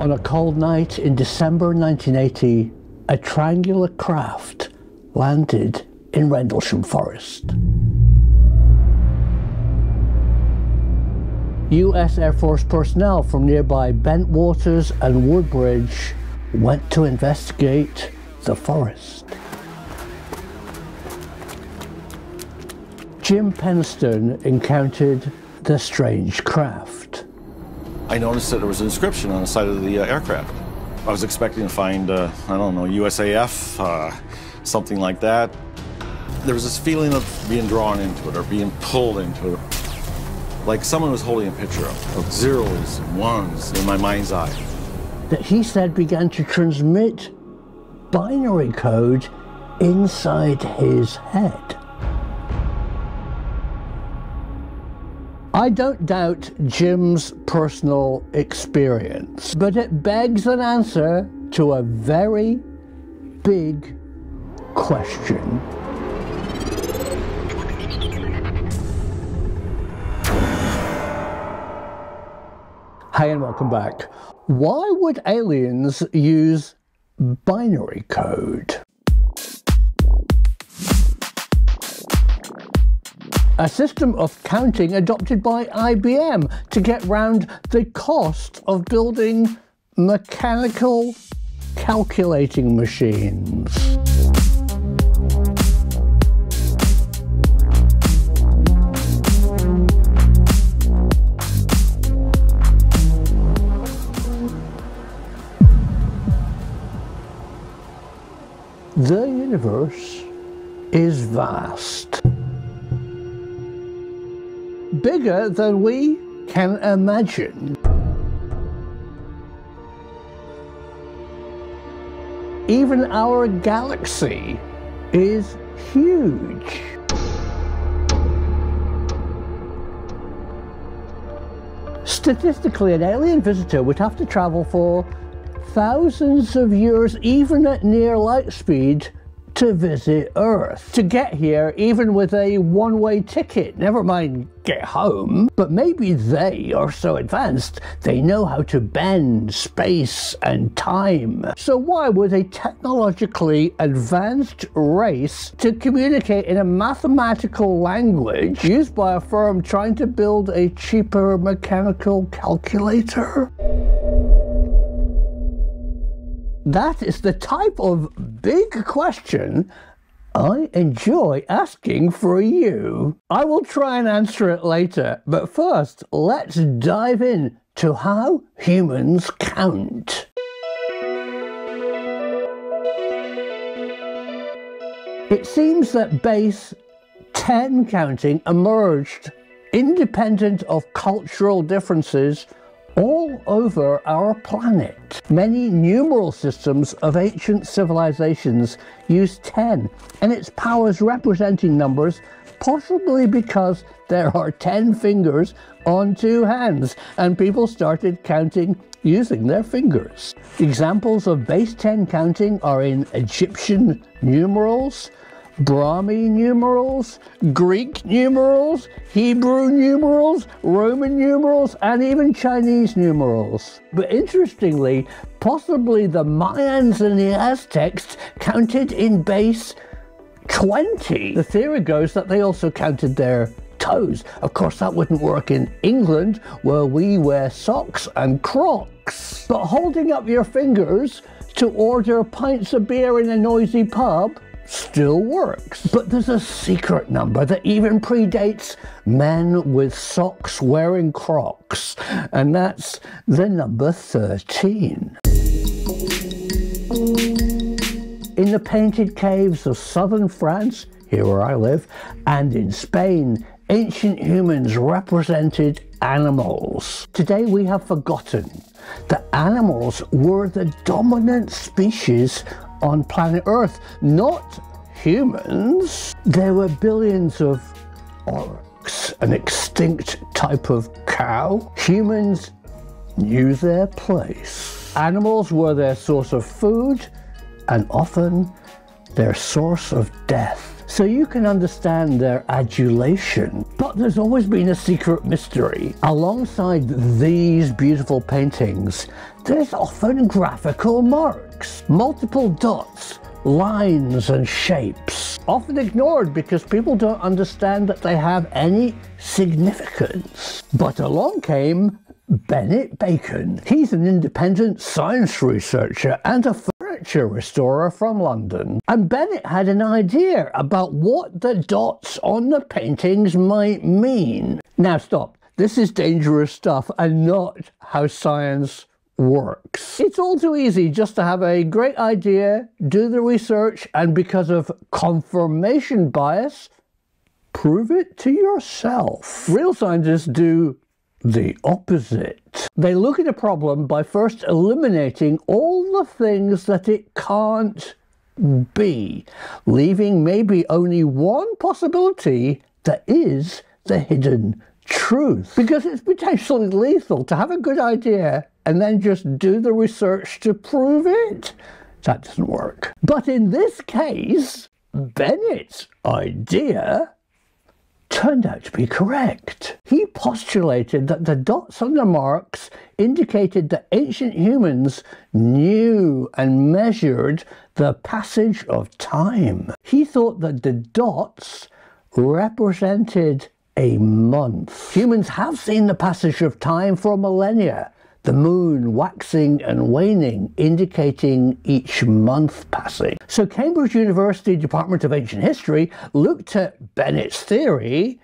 On a cold night in December 1980, a triangular craft landed in Rendlesham Forest. US Air Force personnel from nearby Bentwaters and Woodbridge went to investigate the forest. Jim Penniston encountered the strange craft. I noticed that there was an inscription on the side of the uh, aircraft. I was expecting to find, uh, I don't know, USAF, uh, something like that. There was this feeling of being drawn into it or being pulled into it. Like someone was holding a picture of, of zeros and ones in my mind's eye. That he said began to transmit binary code inside his head. I don't doubt Jim's personal experience, but it begs an answer to a very big question. Hey and welcome back. Why would aliens use binary code? A system of counting adopted by IBM to get round the cost of building mechanical calculating machines. The universe is vast bigger than we can imagine. Even our galaxy is huge. Statistically, an alien visitor would have to travel for thousands of years, even at near light speed, to visit Earth. To get here, even with a one-way ticket, never mind get home, but maybe they are so advanced they know how to bend space and time. So why would a technologically advanced race to communicate in a mathematical language used by a firm trying to build a cheaper mechanical calculator? That is the type of big question I enjoy asking for you. I will try and answer it later, but first, let's dive in to how humans count. It seems that base 10 counting emerged independent of cultural differences all over our planet. Many numeral systems of ancient civilizations use 10 and its powers representing numbers possibly because there are 10 fingers on two hands and people started counting using their fingers. Examples of base 10 counting are in Egyptian numerals, Brahmi numerals, Greek numerals, Hebrew numerals, Roman numerals, and even Chinese numerals. But interestingly, possibly the Mayans and the Aztecs counted in base 20. The theory goes that they also counted their toes. Of course, that wouldn't work in England, where we wear socks and crocs. But holding up your fingers to order pints of beer in a noisy pub still works. But there's a secret number that even predates men with socks wearing crocs, and that's the number 13. In the painted caves of southern France, here where I live, and in Spain, ancient humans represented animals. Today we have forgotten that animals were the dominant species on planet Earth, not humans. There were billions of aurochs, an extinct type of cow. Humans knew their place. Animals were their source of food and often their source of death. so you can understand their adulation. But there's always been a secret mystery. Alongside these beautiful paintings, there's often graphical marks, multiple dots, lines and shapes, often ignored because people don't understand that they have any significance. But along came Bennett Bacon. He's an independent science researcher and a furniture restorer from London. And Bennett had an idea about what the dots on the paintings might mean. Now stop. This is dangerous stuff and not how science works. It's all too easy just to have a great idea, do the research, and because of confirmation bias, prove it to yourself. Real scientists do the opposite. They look at a problem by first eliminating all the things that it can't be, leaving maybe only one possibility that is the hidden truth. Because it's potentially lethal to have a good idea and then just do the research to prove it. That doesn't work. But in this case, Bennett's idea turned out to be correct. He postulated that the dots on the marks indicated that ancient humans knew and measured the passage of time. He thought that the dots represented a month. Humans have seen the passage of time for millennia, the moon waxing and waning, indicating each month passing. So Cambridge University Department of Ancient History looked at Bennett's theory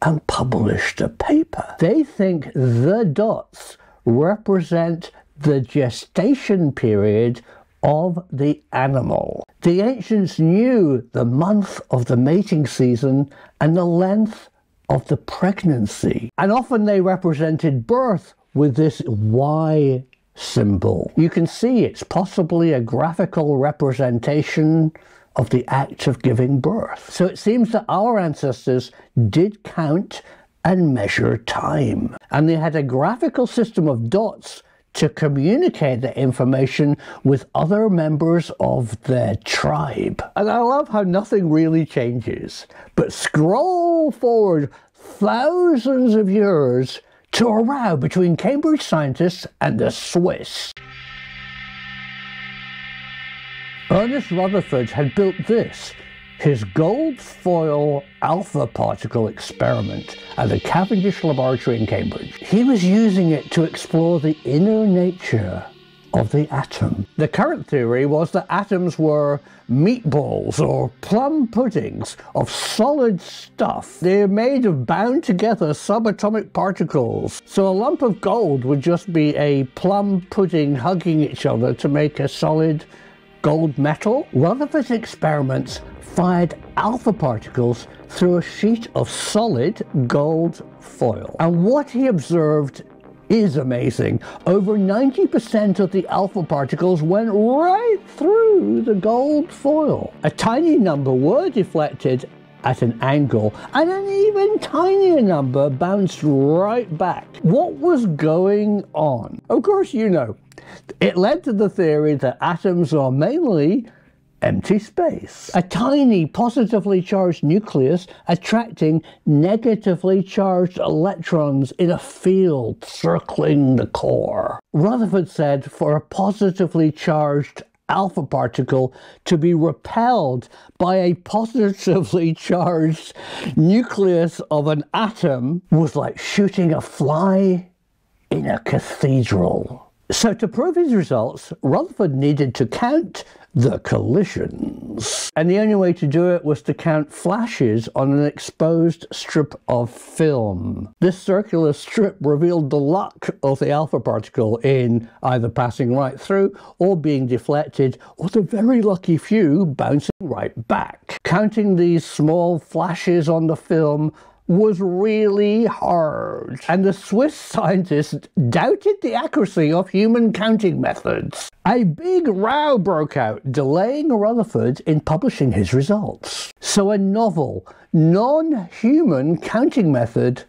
and published a paper. They think the dots represent the gestation period of the animal. The ancients knew the month of the mating season and the length of the pregnancy. And often they represented birth with this Y symbol. You can see it's possibly a graphical representation of the act of giving birth. So it seems that our ancestors did count and measure time. And they had a graphical system of dots to communicate the information with other members of their tribe. And I love how nothing really changes. But scroll forward thousands of years to a row between Cambridge scientists and the Swiss. Ernest Rutherford had built this, his gold foil alpha particle experiment at the Cavendish Laboratory in Cambridge. He was using it to explore the inner nature of the atom. The current theory was that atoms were meatballs or plum puddings of solid stuff. They're made of bound together subatomic particles. So a lump of gold would just be a plum pudding hugging each other to make a solid gold metal. Rutherford's experiments fired alpha particles through a sheet of solid gold foil. And what he observed is amazing. Over 90% of the alpha particles went right through the gold foil. A tiny number were deflected at an angle, and an even tinier number bounced right back. What was going on? Of course, you know. It led to the theory that atoms are mainly empty space. A tiny positively charged nucleus attracting negatively charged electrons in a field circling the core. Rutherford said for a positively charged alpha particle to be repelled by a positively charged nucleus of an atom was like shooting a fly in a cathedral. So to prove his results, Rutherford needed to count the collisions. And the only way to do it was to count flashes on an exposed strip of film. This circular strip revealed the luck of the alpha particle in either passing right through or being deflected, or the very lucky few bouncing right back. Counting these small flashes on the film was really hard, and the Swiss scientists doubted the accuracy of human counting methods. A big row broke out, delaying Rutherford in publishing his results. So a novel, non-human counting method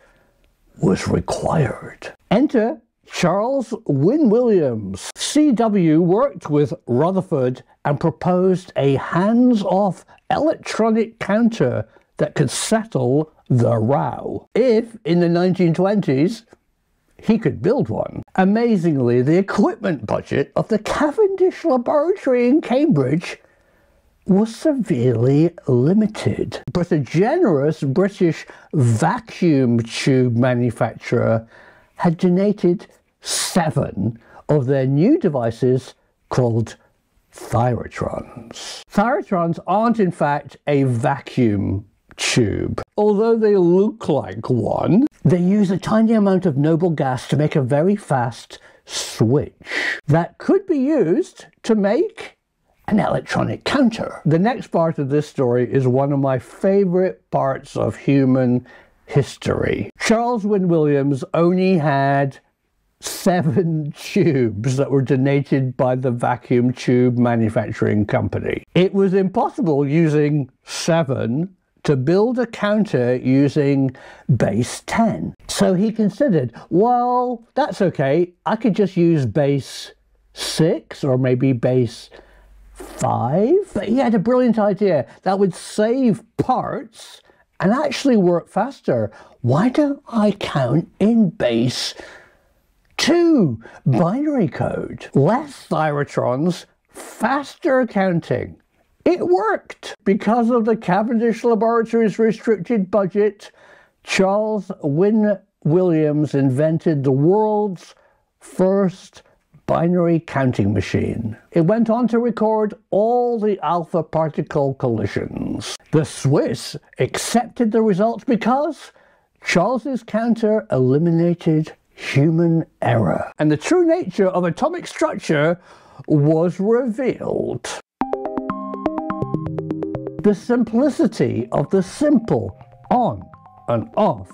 was required. Enter Charles Wynn Williams. CW worked with Rutherford and proposed a hands off electronic counter that could settle the row. If in the 1920s he could build one. Amazingly, the equipment budget of the Cavendish Laboratory in Cambridge was severely limited. But a generous British vacuum tube manufacturer had donated seven of their new devices called Thyratrons. Thyratrons aren't in fact a vacuum tube. Although they look like one, they use a tiny amount of noble gas to make a very fast switch that could be used to make an electronic counter. The next part of this story is one of my favorite parts of human history. Charles Wynn Williams only had seven tubes that were donated by the vacuum tube manufacturing company. It was impossible using seven to build a counter using base 10. So he considered, well, that's okay. I could just use base 6 or maybe base 5. But he had a brilliant idea that would save parts and actually work faster. Why don't I count in base 2 binary code? Less thyratrons, faster counting. It worked! Because of the Cavendish Laboratory's restricted budget, Charles Wynn Williams invented the world's first binary counting machine. It went on to record all the alpha particle collisions. The Swiss accepted the results because Charles's counter eliminated human error. And the true nature of atomic structure was revealed. The simplicity of the simple on and off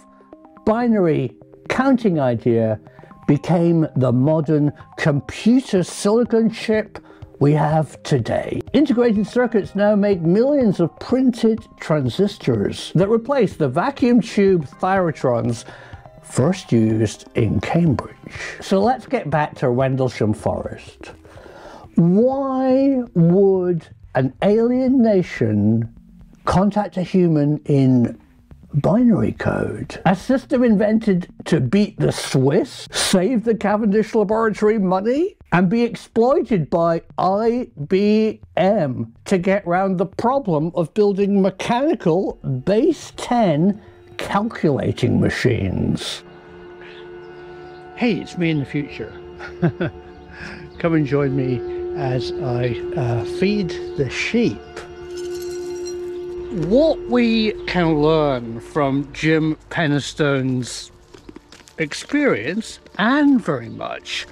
binary counting idea became the modern computer silicon chip we have today. Integrated circuits now make millions of printed transistors that replace the vacuum tube thyratrons first used in Cambridge. So let's get back to Rendlesham Forest. Why would an alien nation contact a human in binary code. A system invented to beat the Swiss, save the Cavendish Laboratory money, and be exploited by IBM to get round the problem of building mechanical base 10 calculating machines. Hey, it's me in the future. Come and join me as I uh, feed the sheep. What we can learn from Jim Penniston's experience, and very much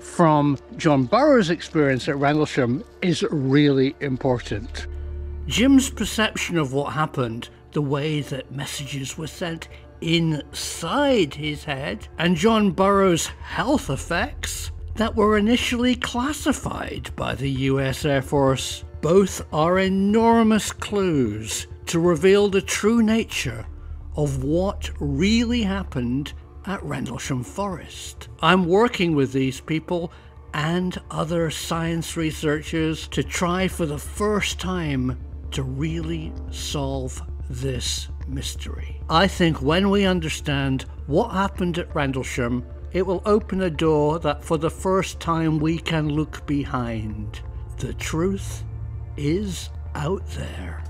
from John Burroughs' experience at Rendlesham, is really important. Jim's perception of what happened, the way that messages were sent inside his head, and John Burroughs' health effects that were initially classified by the US Air Force. Both are enormous clues to reveal the true nature of what really happened at Rendlesham Forest. I'm working with these people and other science researchers to try for the first time to really solve this mystery. I think when we understand what happened at Rendlesham it will open a door that for the first time we can look behind. The truth is out there.